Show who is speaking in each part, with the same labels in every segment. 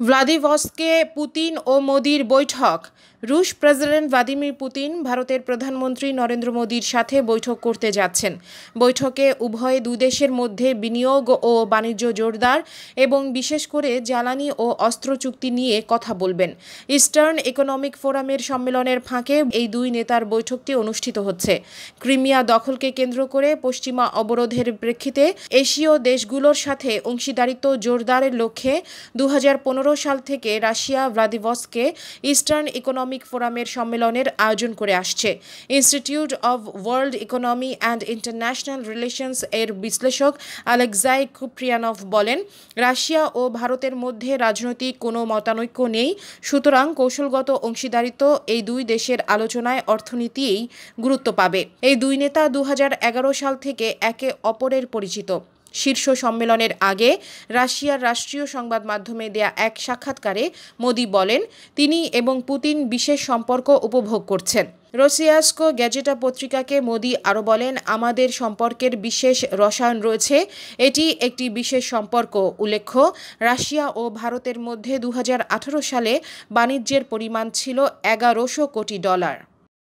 Speaker 1: ভ্লাদিভস্কে Putin ও মোদির বৈঠক রুশ প্রেসিডেন্ট ভ্লাদিমির পুতিন ভারতের প্রধানমন্ত্রী নরেন্দ্র মোদীর সাথে বৈঠক করতে যাচ্ছেন। বৈঠকে উভয় দুদেশের মধ্যে বিনিয়োগ ও বাণিজ্য জোরদার এবং বিশেষ করে জ্বালানি ও অস্ত্র চুক্তি নিয়ে কথা বলবেন। ইস্টার্ন ইকোনমিক ফোরামের সম্মেলনের ফাঁকে এই দুই নেতার বৈঠকটি অনুষ্ঠিত হচ্ছে। ক্রিমিয়া দখলকে কেন্দ্র করে পশ্চিমা অবরোধের প্রেক্ষিতে এশীয় দেশগুলোর সাথে অংশীদারিত্ব জোরদারের লক্ষ্যে দু হাজার পনেরো সাল থেকে রাশিয়া ভ্লাদিভসকে ইস্টার্ন ইকোনমিক ফোরামের সম্মেলনের আয়োজন করে আসছে। Institute of World Economy and International Relations এর বিশ্লেষক আলেকজাই কুপ্রিয়ানভ বলেন, রাশিয়া ও ভারতের মধ্যে রাজনৈতিক কোনো মতানৈক্য নেই। সুতরাং কৌশলগত অংশীদারিত্ব এই দুই দেশের আলোচনায় অর্থনীতিই গুরুত্ব পাবে। এই দুই নেতা দু হাজার এগারো সাল থেকে একে অপরের পরিচিত। শীর্ষ সম্মেলনের আগে রাশিয়ার রাষ্ট্রীয় সংবাদ মাধ্যমে দেয়া এক সাক্ষাৎকারে মোদি বলেন, তিনি এবং পুতিন বিশেষ সম্পর্ক উপভোগ করছেন। রসিয়াস্কো গ্যাজেটা পত্রিকাকে মোদি আরও বলেন, আমাদের সম্পর্কের বিশেষ রসায়ন রয়েছে। এটি একটি বিশেষ সম্পর্ক। উল্লেখ্য, রাশিয়া ও ভারতের মধ্যে দু হাজার আঠারো সালে বাণিজ্যের পরিমাণ ছিল এগারোশো কোটি ডলার।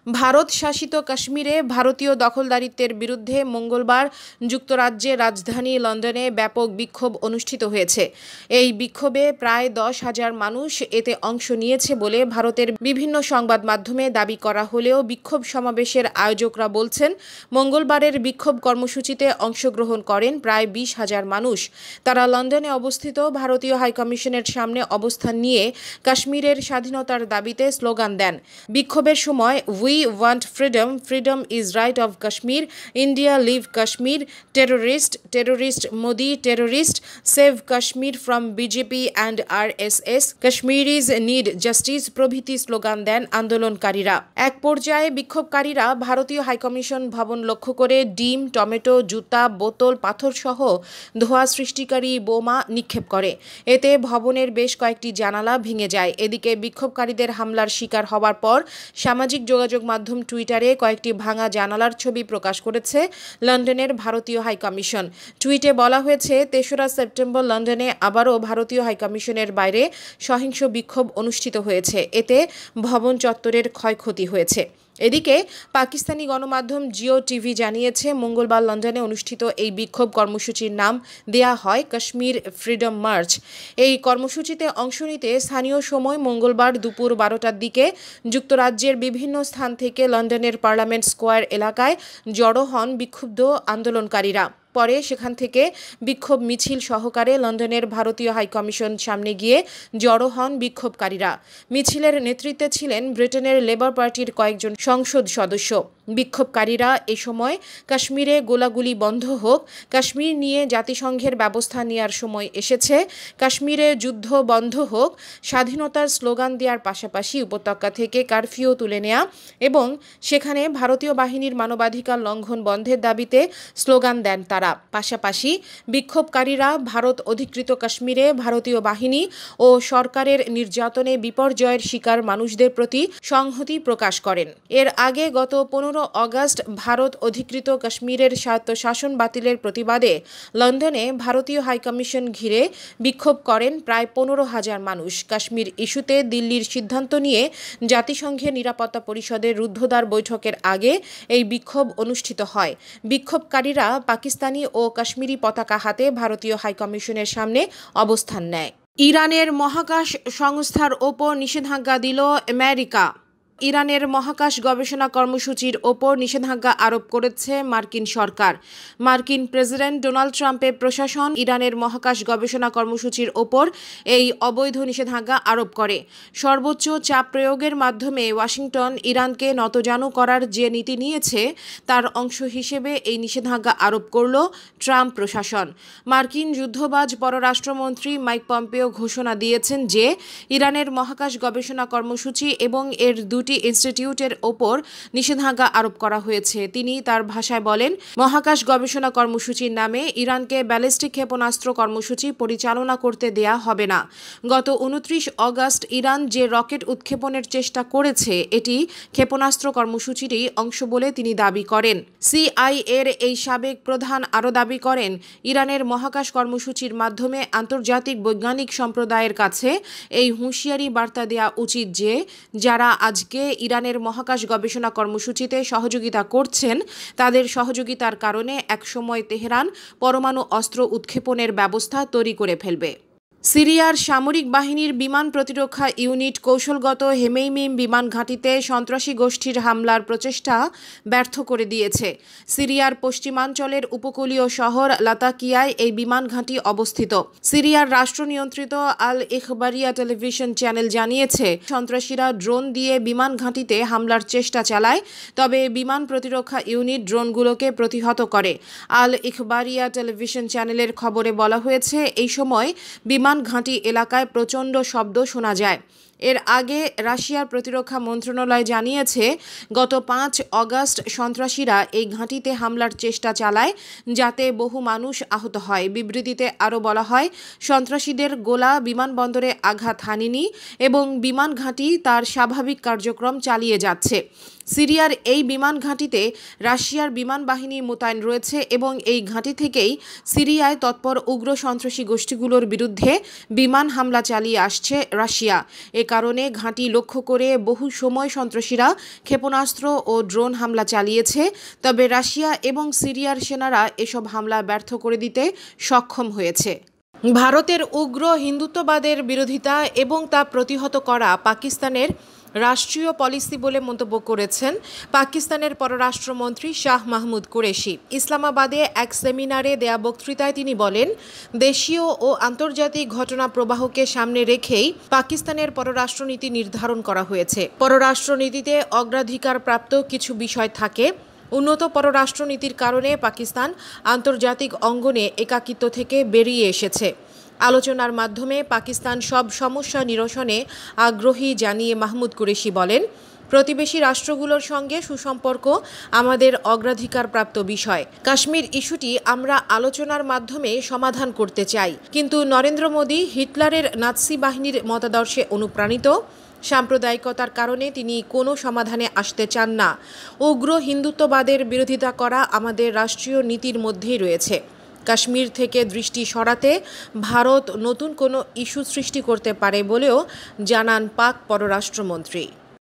Speaker 1: ভারত শাসিত কাশ্মীরে ভারতীয় দখলদারিত্বের বিরুদ্ধে মঙ্গলবার যুক্তরাজ্যের রাজধানী লন্ডনে ব্যাপক বিক্ষোভ অনুষ্ঠিত হয়েছে। এই বিক্ষোভে প্রায় দশ হাজার মানুষ এতে অংশ নিয়েছে বলে ভারতের বিভিন্ন সংবাদ মাধ্যমে দাবি করা হলেও বিক্ষোভ সমাবেশের আয়োজকরা বলছেন, মঙ্গলবারের বিক্ষোভ কর্মসূচিতে অংশগ্রহণ করেন প্রায় বিশ হাজার মানুষ। তারা লন্ডনে অবস্থিত ভারতীয় হাইকমিশনের সামনে অবস্থান নিয়ে কাশ্মীরের স্বাধীনতার দাবিতে স্লোগান দেন। বিক্ষোভের সময় We want freedom. Freedom is right of Kashmir. India leave Kashmir. Terrorist, terrorist Modi, terrorist. Save Kashmir from BJP and RSS. Kashmiris need justice প্রভৃতি স্লোগান দেন আন্দোলনকারীরা এক পর্যায়ে বিক্ষোভকারীরা ভারতীয় হাইকমিশন ভবন লক্ষ্য করে ডিম টমেটো জুতা বোতল পাথর সহ ধোঁয়া সৃষ্টিকারী বোমা নিক্ষেপ করে এতে ভবনের বেশ কয়েকটি জানালা ভেঙে যায় এদিকে বিক্ষোভকারীদের হামলার শিকার হওয়ার পর সামাজিক যোগাযোগ যোগাযোগ মাধ্যম টুইটারে কয়েকটি ভাঙা জানালার ছবি প্রকাশ করেছে লন্ডনের ভারতীয় হাইকমিশন। টুইটে বলা হয়েছে, তেসরা সেপ্টেম্বর লন্ডনে আবারও ভারতীয় হাইকমিশনের বাইরে সহিংস বিক্ষোভ অনুষ্ঠিত হয়েছে। এতে ভবন চত্বরের ক্ষয়ক্ষতি হয়েছে। এদিকে পাকিস্তানি গণমাধ্যম জিও টিভি জানিয়েছে, মঙ্গলবার লন্ডনে অনুষ্ঠিত এই বিক্ষোভ কর্মসূচির নাম দেয়া হয় কাশ্মীর ফ্রিডম মার্চ। এই কর্মসূচিতে অংশ নিতে স্থানীয় সময় মঙ্গলবার দুপুর বারোটার দিকে যুক্তরাজ্যের বিভিন্ন স্থান থেকে লন্ডনের পার্লামেন্ট স্কোয়ার এলাকায় জড়ো হন বিক্ষুব্ধ আন্দোলনকারীরা। পরে সেখান থেকে বিক্ষোভ মিছিল সহকারে লন্ডনের ভারতীয় হাইকমিশন সামনে গিয়ে জড়ো হন বিক্ষোভকারীরা। মিছিলের নেতৃত্বে ছিলেন ব্রিটেনের লেবার পার্টির কয়েকজন সংসদ সদস্য। বিক্ষোভকারীরা এ সময় কাশ্মীরে গোলাগুলি বন্ধ হোক, কাশ্মীর নিয়ে জাতিসংঘের ব্যবস্থা নেওয়ার সময় এসেছে, কাশ্মীরে যুদ্ধ বন্ধ হোক, স্বাধীনতার স্লোগান দেওয়ার পাশাপাশি উপত্যকা থেকে কারফিউ তুলে নেয়া এবং সেখানে ভারতীয় বাহিনীর মানবাধিকার লঙ্ঘন বন্ধের দাবিতে স্লোগান দেন তারা। পাশাপাশি বিক্ষোভকারীরা ভারত অধিকৃত কাশ্মীরে ভারতীয় বাহিনী ও সরকারের নির্যাতনে বিপর্যয়ের শিকার মানুষদের প্রতি সংহতি প্রকাশ করেন। এর আগে গত পনেরো অগাস্ট ভারত অধিকৃত কাশ্মীরের স্বায়ত্তশাসন বাতিলের প্রতিবাদে লন্ডনে ভারতীয় হাইকমিশন ঘিরে বিক্ষোভ করেন প্রায় পনেরো হাজার মানুষ। কাশ্মীর ইস্যুতে দিল্লির সিদ্ধান্ত নিয়ে জাতিসংঘের নিরাপত্তা পরিষদের রুদ্ধদ্বার বৈঠকের আগে এই বিক্ষোভ অনুষ্ঠিত হয়। বিক্ষোভকারীরা পাকিস্তানি ও কাশ্মীরি পতাকা হাতে ভারতীয় হাইকমিশনের সামনে অবস্থান নেয়। ইরানের মহাকাশ সংস্থার ওপর নিষেধাজ্ঞা দিল আমেরিকা। ইরানের মহাকাশ গবেষণা কর্মসূচির ওপর নিষেধাজ্ঞা আরোপ করেছে মার্কিন সরকার। মার্কিন প্রেসিডেন্ট ডোনাল্ড ট্রাম্পের প্রশাসন ইরানের মহাকাশ গবেষণা কর্মসূচির ওপর এই অবৈধ নিষেধাজ্ঞা আরোপ করে। সর্বোচ্চ চাপ প্রয়োগের মাধ্যমে ওয়াশিংটন ইরানকে নতজানু করার যে নীতি নিয়েছে, তার অংশ হিসেবে এই নিষেধাজ্ঞা আরোপ করল ট্রাম্প প্রশাসন। মার্কিন যুদ্ধবাজ পররাষ্ট্রমন্ত্রী মাইক পম্পেও ঘোষণা দিয়েছেন যে, ইরানের মহাকাশ গবেষণা কর্মসূচি এবং এর দুটি সিকিউরিটি ইনস্টিটিউটের ওপর নিষেধাজ্ঞা আরোপ করা হয়েছে। তিনি তার ভাষায় বলেন, মহাকাশ গবেষণা কর্মসূচির নামে ইরানকে ব্যালিস্টিক ক্ষেপণাস্ত্র কর্মসূচি পরিচালনা করতে দেয়া হবে না। গত উনত্রিশ অগস্ট ইরান যে রকেট উৎক্ষেপণের চেষ্টা করেছে, এটি ক্ষেপণাস্ত্র কর্মসূচিরই অংশ বলে তিনি দাবি করেন। সিআই এর এই সাবেক প্রধান আরও দাবি করেন, ইরানের মহাকাশ কর্মসূচির মাধ্যমে আন্তর্জাতিক বৈজ্ঞানিক সম্প্রদায়ের কাছে এই হুঁশিয়ারি বার্তা দেওয়া উচিত যে, যারা আজকে ইরানের মহাকাশ গবেষণা কর্মসূচিতে সহযোগিতা করছেন। তাদের সহযোগিতার কারণে একসময় তেহরান পরমাণু অস্ত্র উৎক্ষেপণের ব্যবস্থা তৈরি করে ফেলবে। সিরিয়ার সামরিক বাহিনীর বিমান প্রতিরক্ষা ইউনিট কৌশলগত হেমেইমিম বিমান ঘাঁটিতে সন্ত্রাসী গোষ্ঠীর হামলার প্রচেষ্টা ব্যর্থ করে দিয়েছে। সিরিয়ার পশ্চিমাঞ্চলের উপকূলীয় শহর লাতাকিয়ায় এই বিমান ঘাঁটি অবস্থিত। সিরিয়ার রাষ্ট্র নিয়ন্ত্রিত আল ইখবারিয়া টেলিভিশন চ্যানেল জানিয়েছে, সন্ত্রাসীরা ড্রোন দিয়ে বিমান ঘাঁটিতে হামলার চেষ্টা চালায়, তবে বিমান প্রতিরক্ষা ইউনিট ড্রোনগুলোকে প্রতিহত করে। আল ইখবারিয়া টেলিভিশন চ্যানেলের খবরে বলা হয়েছে, এই সময় বিমান বিমান ঘাঁটি এলাকায় প্রচণ্ড শব্দ শোনা যায়। এর আগে রাশিয়ার প্রতিরক্ষা মন্ত্রণালয় জানিয়েছে, গত পাঁচ অগাস্ট সন্ত্রাসীরা এই ঘাঁটিতে হামলার চেষ্টা চালায় যাতে বহু মানুষ আহত হয়। বিবৃতিতে আরও বলা হয়, সন্ত্রাসীদের গোলা বিমানবন্দরে আঘাত হানিনি এবং বিমান ঘাঁটি তার স্বাভাবিক কার্যক্রম চালিয়ে যাচ্ছে। সিরিয়ার এই বিমান ঘাঁটিতে রাশিয়ার বিমান বাহিনী মোতায়েন রয়েছে এবং এই ঘাঁটি থেকেই সিরিয়ায় তৎপর উগ্র সন্ত্রাসী গোষ্ঠীগুলোর বিরুদ্ধে বিমান হামলা চালিয়ে আসছে রাশিয়া। এ কারণে ঘাঁটি লক্ষ্য করে বহু সময় সন্ত্রাসীরা ক্ষেপণাস্ত্র ও ড্রোন হামলা চালিয়েছে, তবে রাশিয়া এবং সিরিয়ার সেনারা এসব হামলা ব্যর্থ করে দিতে সক্ষম হয়েছে। ভারতের উগ্র হিন্দুত্ববাদের বিরোধিতা এবং তা প্রতিহত করা পাকিস্তানের রাষ্ট্রীয় পলিসি বলে মন্তব্য করেছেন পাকিস্তানের পররাষ্ট্রমন্ত্রী শাহ মাহমুদ কুরেশি। ইসলামাবাদে এক সেমিনারে দেয়া বক্তৃতায় তিনি বলেন, দেশীয় ও আন্তর্জাতিক ঘটনা প্রবাহকে সামনে রেখেই পাকিস্তানের পররাষ্ট্রনীতি নির্ধারণ করা হয়েছে। পররাষ্ট্রনীতিতে অগ্রাধিকার প্রাপ্ত কিছু বিষয় থাকে। উন্নত পররাষ্ট্রনীতির কারণে পাকিস্তান আন্তর্জাতিক অঙ্গনে একাকিত্ব থেকে বেরিয়ে এসেছে। আলোচনার মাধ্যমে পাকিস্তান সব সমস্যা নিরসনে আগ্রহী জানিয়ে মাহমুদ কুরেশি বলেন, প্রতিবেশী রাষ্ট্রগুলোর সঙ্গে সুসম্পর্ক আমাদের অগ্রাধিকারপ্রাপ্ত বিষয়। কাশ্মীর ইস্যুটি আমরা আলোচনার মাধ্যমে সমাধান করতে চাই। কিন্তু নরেন্দ্র মোদী হিটলারের নাৎসি বাহিনীর মতাদর্শে অনুপ্রাণিত। সাম্প্রদায়িকতার কারণে তিনি কোনো সমাধানে আসতে চান না। উগ্র হিন্দুত্ববাদের বিরোধিতা করা আমাদের রাষ্ট্রীয় নীতির মধ্যেই রয়েছে। কাশ্মীর থেকে দৃষ্টি সরাতে ভারত নতুন কোনো ইস্যু সৃষ্টি করতে পারে বলেও জানান পাক পররাষ্ট্রমন্ত্রী।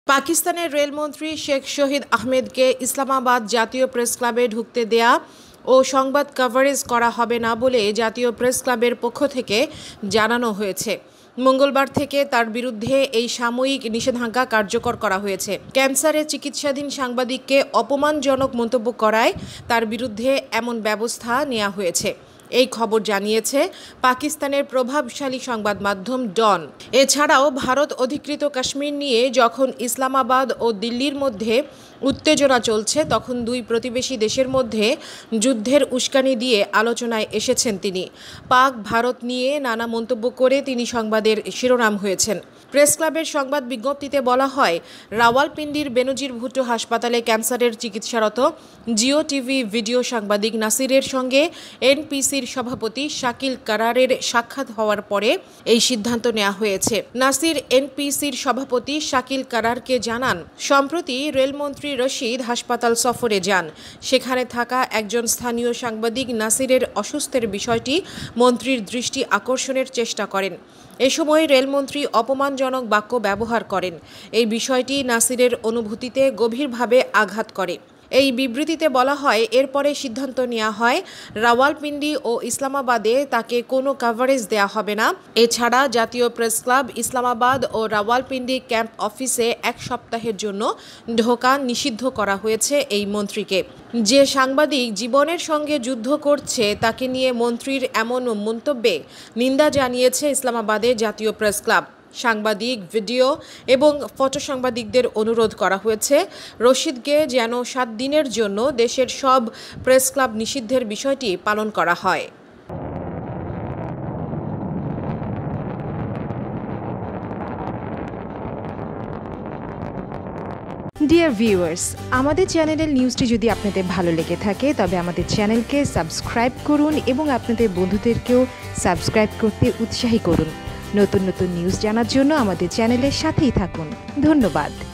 Speaker 1: পাকিস্তানের রেলমন্ত্রী শেখ শহীদ আহমেদকে ইসলামাবাদ জাতীয় প্রেস ক্লাবে ঢুকতে দেয়া ও সংবাদ কভারেজ করা হবে না বলে জাতীয় প্রেস ক্লাবের পক্ষ থেকে জানানো হয়েছে। মঙ্গলবার থেকে তার বিরুদ্ধে এই সাময়িক নিষেধাজ্ঞা কার্যকর করা হয়েছে। ক্যান্সারে চিকিৎসাধীন সাংবাদিককে অপমানজনক মন্তব্য করায় তার বিরুদ্ধে এমন ব্যবস্থা নেওয়া হয়েছে। এই খবর জানিয়েছে পাকিস্তানের প্রভাবশালী সংবাদ মাধ্যম ডন। এছাড়াও ভারত অধিকৃত কাশ্মীর নিয়ে যখন ইসলামাবাদ ও দিল্লির মধ্যে উত্তেজনা চলছে, তখন দুই প্রতিবেশী দেশের মধ্যে যুদ্ধের উস্কানি দিয়ে আলোচনায় এসেছেন তিনি। পাক, ভারত নিয়ে নানা মন্তব্য করে তিনি সংবাদের শিরোনাম হয়েছেন। প্রেস ক্লাবের সংবাদ বিজ্ঞপ্তিতে বলা হয়, রাওয়ালপিন্ডির বেনজির ভুট্টো হাসপাতালে ক্যান্সারের চিকিৎসারত জিও টিভি ভিডিও সাংবাদিক নাসিরের সঙ্গে এনপিসির সভাপতি শাকিল কারারের সাক্ষাৎ হওয়ার পরে এই সিদ্ধান্ত নেওয়া হয়েছে। নাসির এনপিসির সভাপতি শাকিল কারারকে জানান, সম্প্রতি রেলমন্ত্রী রশিদ হাসপাতাল সফরে যান। সেখানে থাকা একজন স্থানীয় সাংবাদিক নাসিরের অসুস্থের বিষয়টি মন্ত্রীর দৃষ্টি আকর্ষণের চেষ্টা করেন। এ সময় রেলমন্ত্রী অপমানজনক বাক্য ব্যবহার করেন। এই বিষয়টি নাসিরের অনুভূতিতে গভীরভাবে আঘাত করে। এই বিবৃতিতে বলা হয়, এরপরে সিদ্ধান্ত নেওয়া হয়, রাওয়ালপিন্ডি ও ইসলামাবাদে তাকে কোনো কাভারেজ দেয়া হবে না। এছাড়া জাতীয় প্রেস ক্লাব ইসলামাবাদ ও রাওয়ালপিন্ডি ক্যাম্প অফিসে এক সপ্তাহের জন্য ঢোকা নিষিদ্ধ করা হয়েছে এই মন্ত্রীকে। যে সাংবাদিক জীবনের সঙ্গে যুদ্ধ করছে, তাকে নিয়ে মন্ত্রীর এমন মন্তব্যে নিন্দা জানিয়েছে ইসলামাবাদের জাতীয় প্রেস ক্লাব সাংবাদিক ভিডিও এবং ফটো সাংবাদিকদের অনুরোধ করা হয়েছে। রশিদকে যেন সাত দিনের জন্য দেশের সব প্রেস ক্লাব নিষিদ্ধের বিষয়টি পালন করা হয়।
Speaker 2: ডিয়ার ভিউয়ার্স আমাদের চ্যানেলের নিউজটি যদি আপনাদের ভালো লেগে থাকে, তবে আমাদের চ্যানেলকে সাবস্ক্রাইব করুন এবং আপনাদের বন্ধুদেরকেও সাবস্ক্রাইব করতে উৎসাহী করুন। নতুন নতুন নিউজ জানার জন্য আমাদের চ্যানেলের সাথেই থাকুন। ধন্যবাদ।